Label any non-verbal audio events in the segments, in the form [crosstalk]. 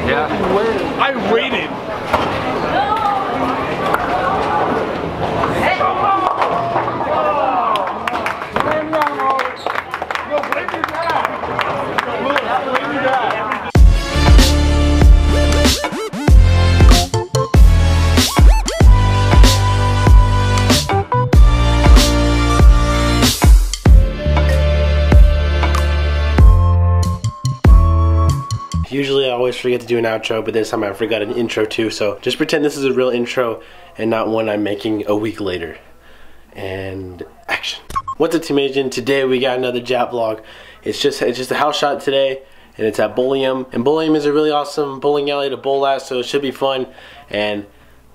Yeah. I waited. Always forget to do an outro, but this time I forgot an intro too, so just pretend this is a real intro and not one I'm making a week later. And action. What's up Team Agent? Today we got another JAT vlog. It's just it's just a house shot today and it's at Bowlium. And Bowlium is a really awesome bowling alley to bowl at, so it should be fun. And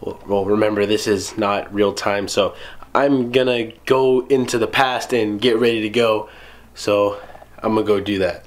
well, well remember this is not real time, so I'm gonna go into the past and get ready to go. So I'm gonna go do that.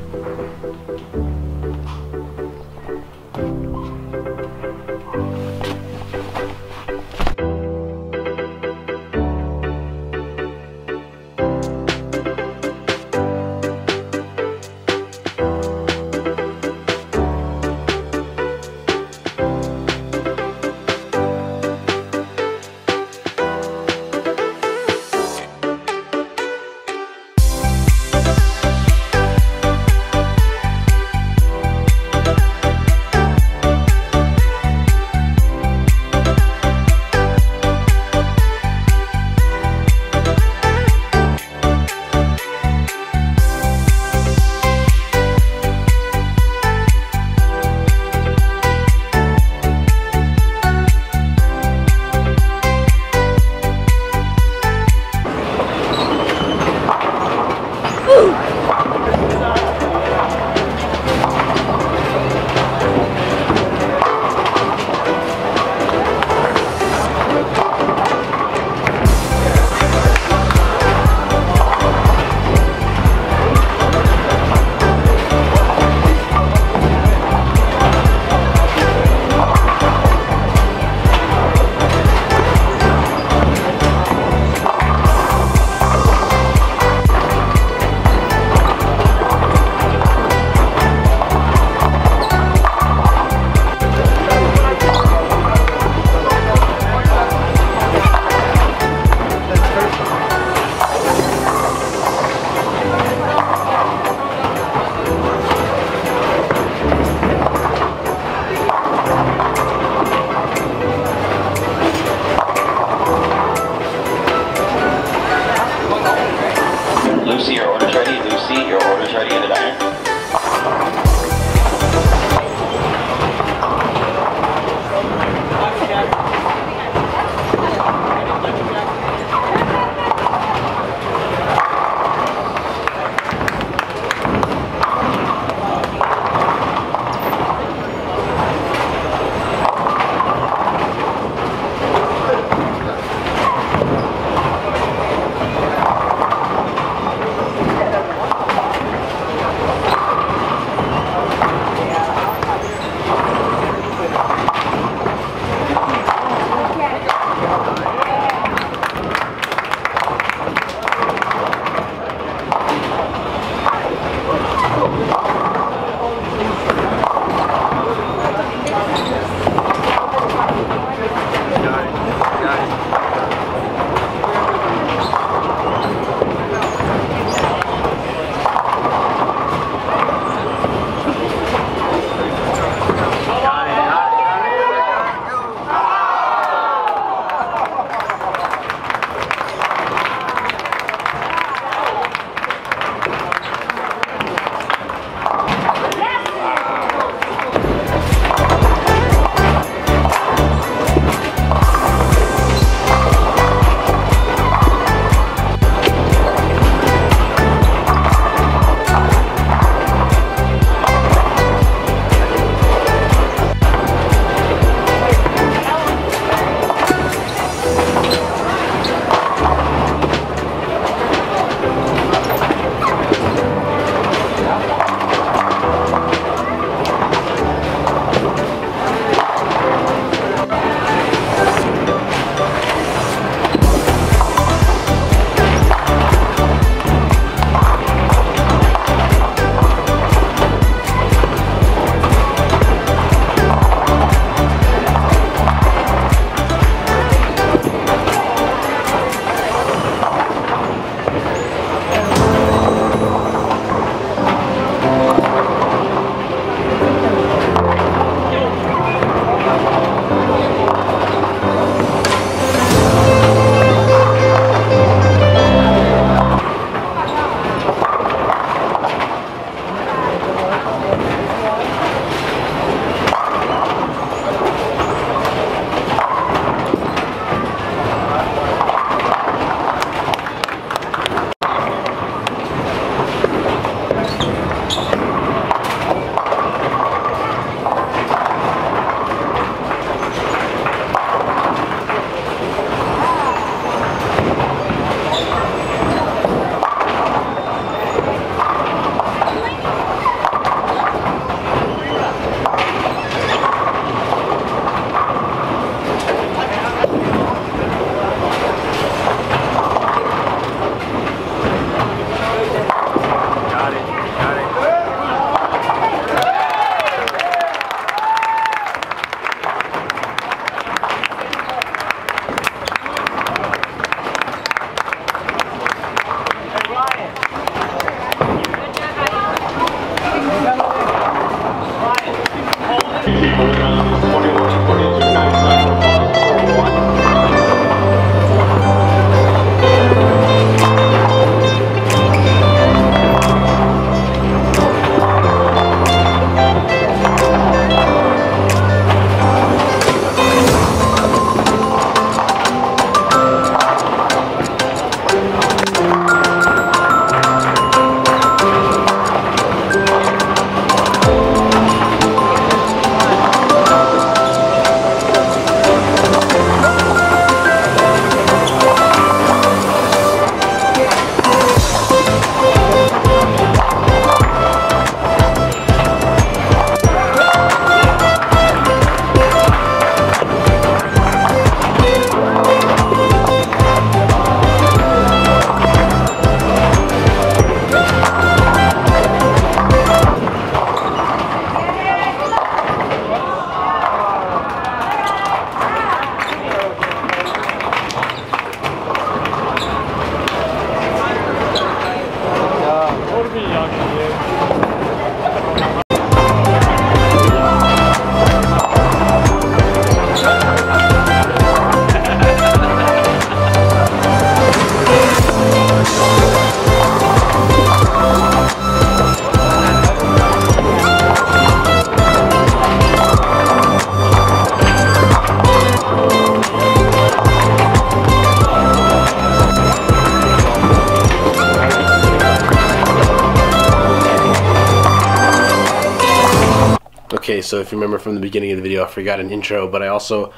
Okay, so if you remember from the beginning of the video, I forgot an intro, but I also,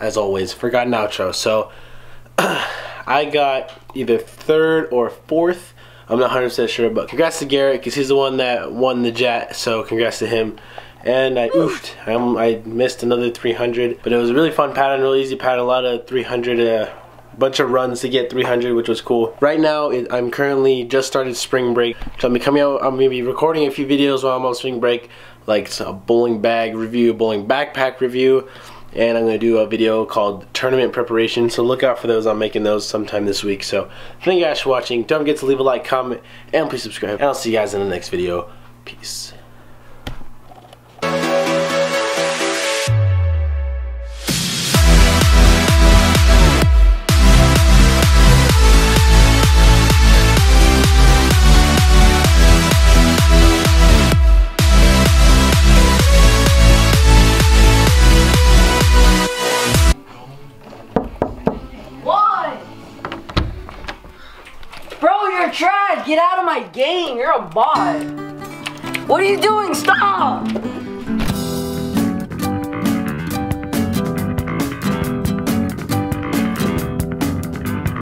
as always, forgot an outro. So [clears throat] I got either third or fourth. I'm not 100% sure, but congrats to Garrett because he's the one that won the JAT. So congrats to him. And I oofed. I, I missed another 300, but it was a really fun pattern, really easy pattern. A lot of 300. Uh, bunch of runs to get 300 which was cool. Right now it, i'm currently just started spring break. So i'm coming out i'm gonna be recording a few videos while i'm on spring break like a bowling bag review bowling backpack review and i'm gonna do a video called tournament preparation. So look out for those. I'm making those sometime this week. So thank you guys for watching. Don't forget to leave a like comment and please subscribe. And i'll see you guys in the next video. Peace Get out of my game. You're a bot. What are you doing? Stop.